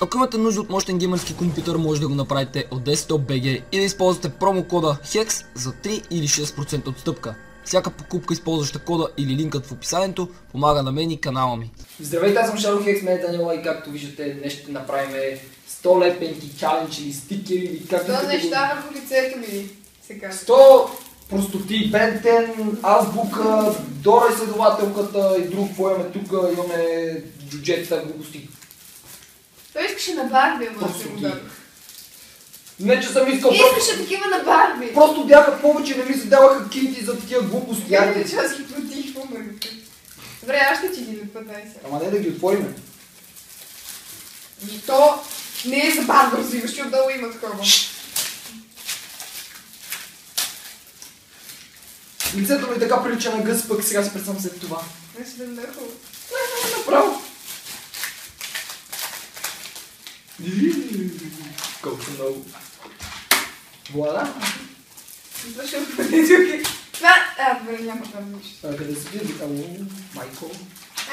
Ако имате нужда от мощен геймърски компютър, може да го направите от Desktop.bg и да използвате промокода HEX за 3 или 6% отстъпка. Всяка покупка, използваща кода или линкът в описанието, помага на мен и канала ми. Здравейте, аз съм Шаро Хекс, мен е Данила и както виждате, днес ще направим 100 лепенки, чалендж или стикери или както То искате го- неща върху лицето ми се казва. 100 простоти, Бентен, Азбука, Дора изследователката и друг, какво имаме тук, имаме джуджета, глупости. Той искаше на Барби, ама Просто се дадох. Не, че съм искал, Искаше такива на Барби. просто бяха повече, не ми се даваха кинти за такива глупости. Я Айде. не че аз ги умърката. Добре, аз ще ти ги напътай сега. Ама не да ги отвориме. И то не е за Барби, развиваш, че отдолу има такова. Лицето ми така прилича на гъс, пък сега се представям след това. Не си да ме е хубаво. Направо. Колко много. Вуаля. Защо бъде тук? Това... А, добре, няма да ми нищо. А, къде си ти? Ало, майко.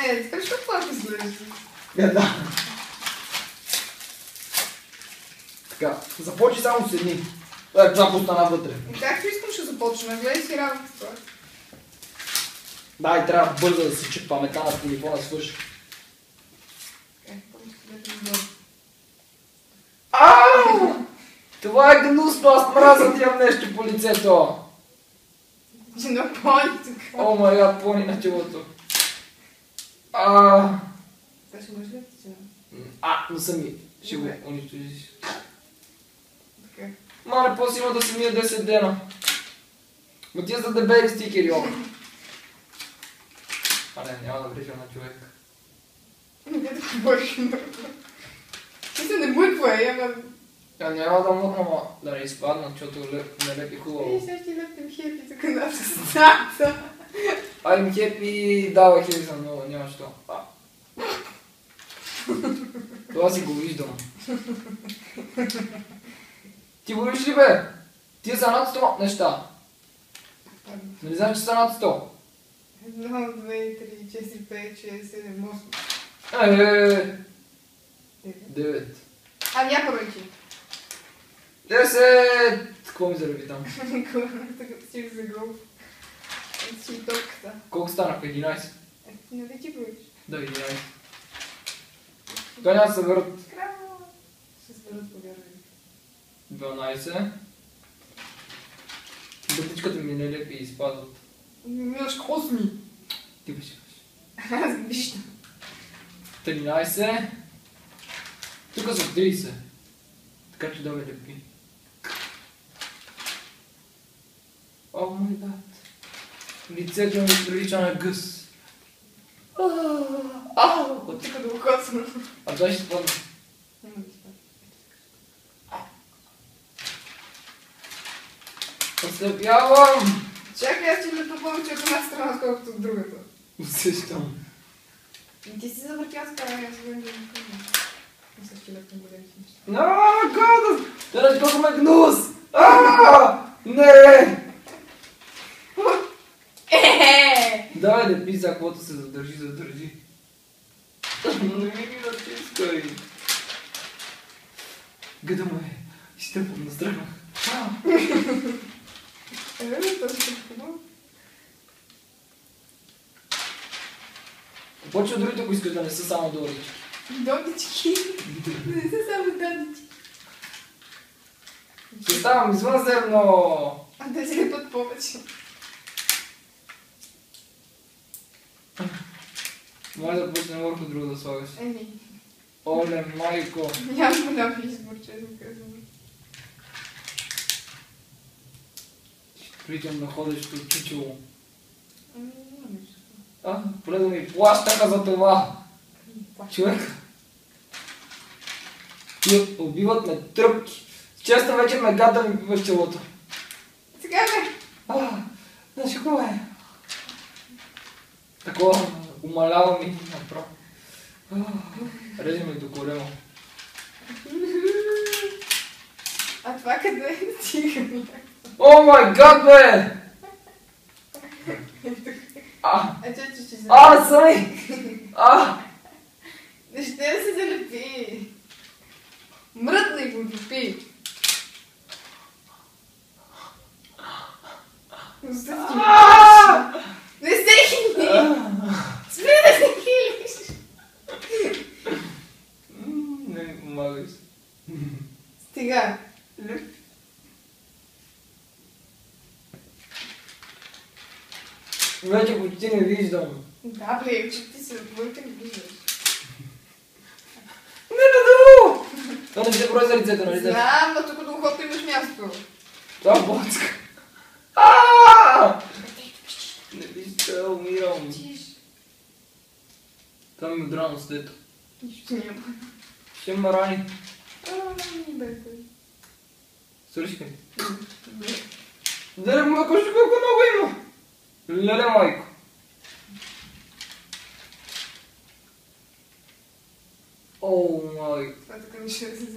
Е, така що плак изглежда? Е, да. Така, започни само с едни. Е, това остана вътре. И както искам ще започна. Гледай си работата. Да, и трябва бързо да си че паметта на телефона свърши. Е, по-ниско да ми дойде. Ау! Това е гнусно, аз мразя да имам нещо по лицето. Че напълни тук. О, май гад, пони на челото. А, Това ще може ли да ти а, но сами. Ще го унищожиш. Така. Мале, после има да се мия 10 дена. Ма тия за дебели стикери, о. А не, няма да врежа на човек. Не да говориш много. Ти не мъква, е, ама... А няма да мукна, ма да не изпадна, защото не лепи хубаво. сега ще лепим хепи тук на сестата. I'm happy, давай хеби съм много, няма що. Това си го виждам. Ти го виждаш ли бе? Тия са над 100 неща. Нали знаеш, че са над 100? Едно, две, три, четири, пет, шест, седем, осем. Е, Девет. 9. А, някой ръчи. 10! Какво ми зараби там? Си за гол. Си топката. Колко станаха? 11? Е, Нали ти броиш? Да, 11. Той няма да се върнат Краво. Ще се върнат повярвай. 12. Бътичката ми не лепи и изпадат. Минаш косми. Ти беше. Аз виждам. 13. Тук са 30. Така че давай лепи. О, мой бат. Лицето ми прилича на гъс. Ау! От тук да го коцна. А той ще да стане. Ослепявам! Чакай, аз ти лепа повече от една страна, отколкото от другата. Усещам. И ти си завъртял с края, аз го не. Мисля, че лепим големи си неща. А, гадост! Teraz колко ме гнус! А, Не! Давай да писа, каквото се задържи, задържи. Не ми ги натискай. Гъда му е. Изтъпвам, настръгнах. Е, хубаво. Почва другите, ако искаш да не са само доларички. Додички. Не са само додички. Ще ставам извънземно. А си лепат повече. Може да почнем върху друго да слагаш. Еми, Оле, майко. нямам голям избор, честно казвам. Причам на ходещо чучело. Ами, няма нищо. А, поне да ми плащаха за това. Човек. И убиват ме тръпки. Често вече ме гада ми бива челото. Сега бе! А, значи хубаво е. Такова умалява ми направо. Реже ме до корема. А това къде е? Стига. О май гад, бе! А, А сами! А, Не ще да се залепи. Го допи. Остави ти. Не се хили! Спри да се хилиш! Не ми помагаш. Стига. Вече почти не виждам. Да, бе, че ти се отвърте не виждаш. Не Това не се брои за лицето, нали? Знам, но тук до ухото имаш място. Това е боцка. Ааа! Не вижда, умирам. Това ми е удрано след. Нищо няма. Ще ме рани. А, не бе, бе. Свършиха ли? Майко, ще колко много има! Леле, майко. О, майко. Това така ми ще се.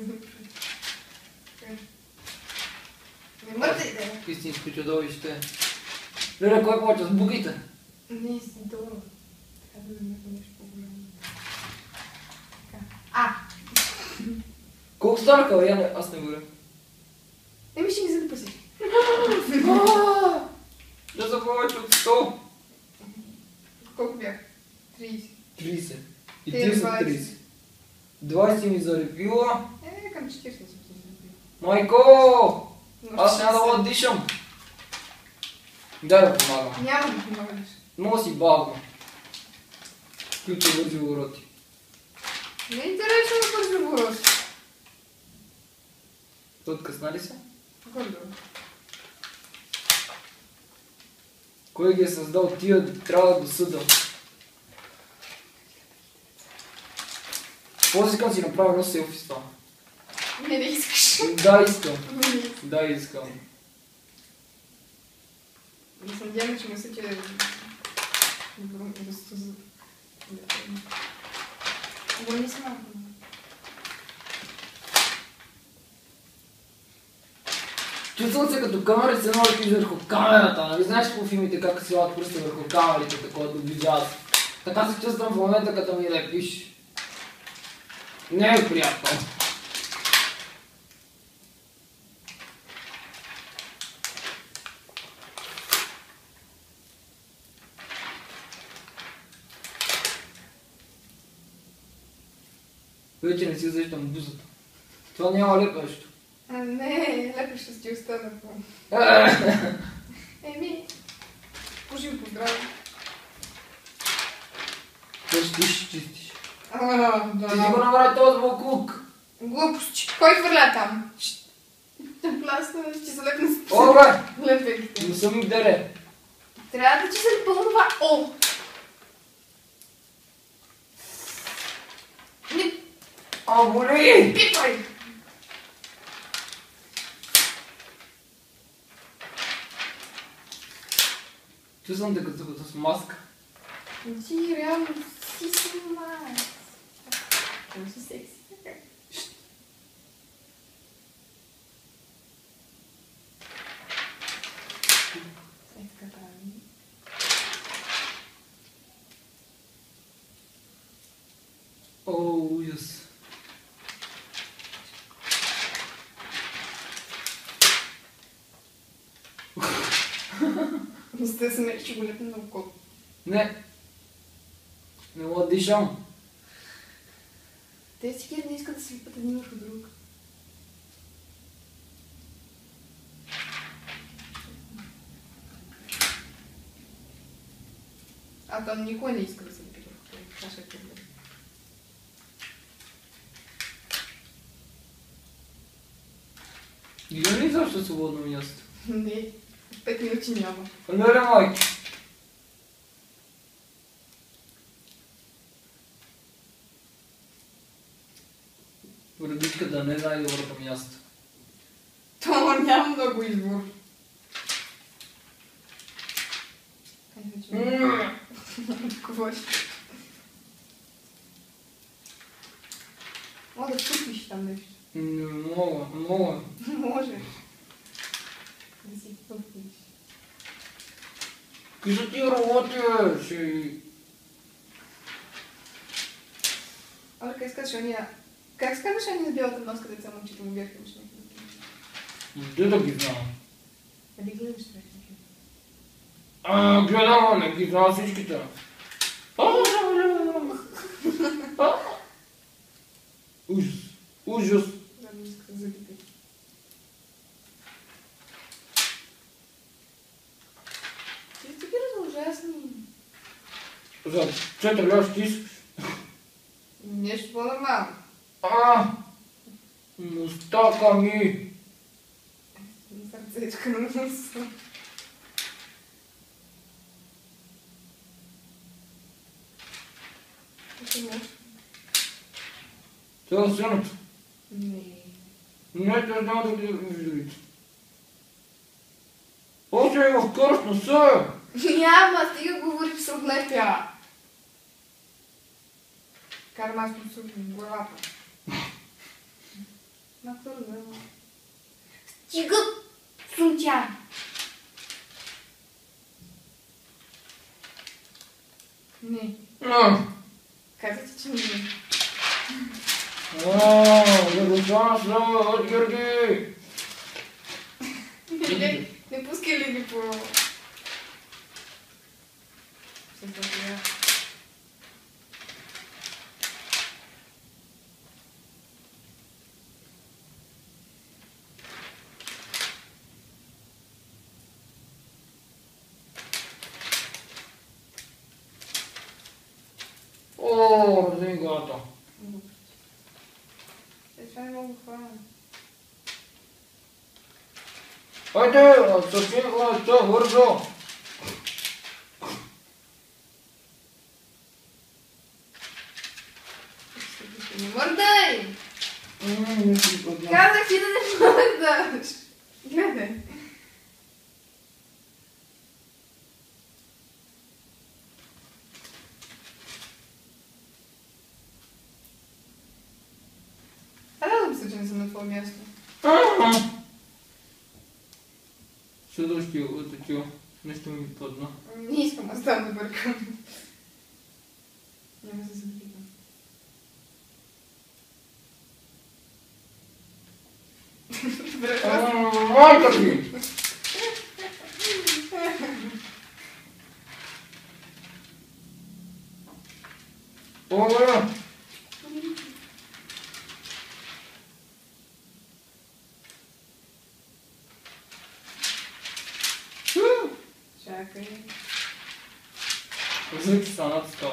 Не мърдай да е. Истинско чудовище. Леле, кой почва с бугите? Не си долу. Трябва да вземем нещо по-голямо. А! Колко станаха, бе? Я аз не горя. Еми ще ги залипа си. Да са повече от 100. Колко бях? 30. 30. И ти 20. 30. 20 ми залепила. Е, към 40 съм се залипила. Майко! Аз няма да дишам. Дай да помагам. Няма да помагаш. Много си бавно. Ключа вързи уроти. Не е интересно да пък говориш. Откъсна ли се? Гордо. Кой ги е създал тия, трябва да съда. После искам да си направя едно селфи с това. Не, не искаш. Да, искам. Да, искам. Да се надявам, че мисля, че... Да се се малко. Чувствам се като камера се да върху камерата. Нали знаеш по филмите как си слагат пръста върху камерите, такова да доближават. Така се чувствам в момента, като ми лепиш. Не е приятно. Вече не си усещам бузата. Това няма лепащо. А, не, лепиш ще остана по... Еми, пожив по здраве. Ще чистиш. А, Ти си го направи този буклук. Глупост, кой хвърля там? Пласна, ще се лепна с О, бе! лепеките. Не съм дере. Трябва да че се пълно това. О! Не А, боли! пипай! Чувствам те като с маска. Ти реално си си мас. Много си секси. Е, така правим. О, ужас. Не сте се мери, че го лепна на окото. Не. Не мога да дишам. Те си не искат да се липат един върху друг. А там никой не иска да се липи върху друг. Това ще е проблем. Има ли защо свободно място? Не, пет минути няма. Леле, майки. Вредичката не е най-доброто място. То няма много избор. Какво ще? Мога да купиш там нещо. Не мога, мога. Може. Да си купиш. Кажа ти работи, бе, ще... Оле, къде искаш ония Ни с бялата маска, деца момчета му бяха имаш някакви? Де да ги знам? Али гледаш това? А, гледам, не ги знам всичките. А, а. Ужас. Ужас. Да, не иска да загибе. Ти ужасни. За 4 лева ще искаш. Нещо по-нормално. А, мустака ми. Сърцечко на носа. Това е сеното. Не. Не, те няма да ги видите. Още е в кръст на се. Няма, стига говори, че се отлепя. Карам аз му главата. На първо, Стига, сунтя! Не. Каза ти, че не. а, да го знам с от Георги. Не, не пускай ли ги по... Ще раздели главата. Е, това не мога хвана. Хайде, съвсем главата, бързо. Не мърдай! Казах ти да не мърдаш! Гледай. Следващия отечил. Нещо ми падна. Не искам аз там да бъркам. Няма да се запитам. Добре, А, това Майка ти! О, да. Чакай. Кажи, че стана така.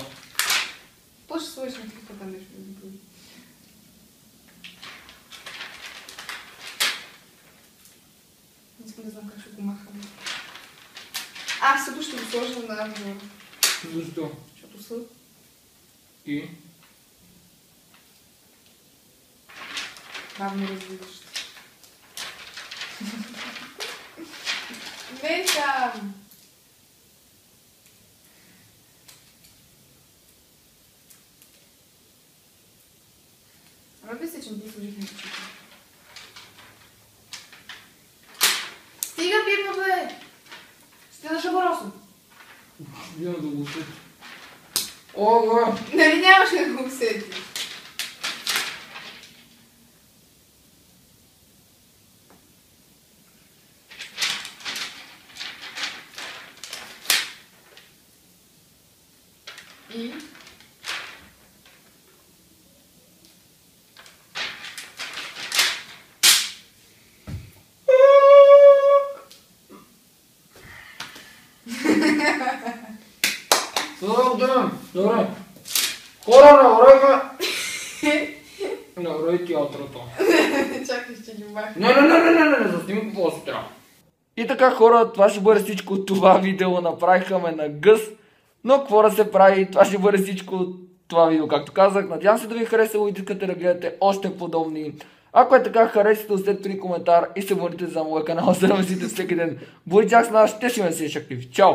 Какво ще сложиш на какво там нещо да бъде? Не знам как ще го махам. А, съдо ще го сложа на Амазон. Защо? Защото съд. И? Бавно развиващо. Не там! Ама мисля, че не ти служих на очите. Стига, пипа, бе! Ще на шабаросо. Вие да го усети. О, да. Нали нямаше да го усетиш? И? Добре, добре. Хора, навръга! Навръга театрото. Чакай, ще ги махна. Не, не, не, не, не, не, засними какво се трябва. И така хора, това ще бъде всичко от това видео. Направиха ме на гъс. Но какво да се прави, това ще бъде всичко от това видео, както казах. Надявам се да ви е харесало и да искате да гледате още подобни. Ако е така, харесайте, оставете ни коментар и се абонирайте за моя канал, за да ме всеки ден. Бъдете с нас, ще си ме си актив. Чао!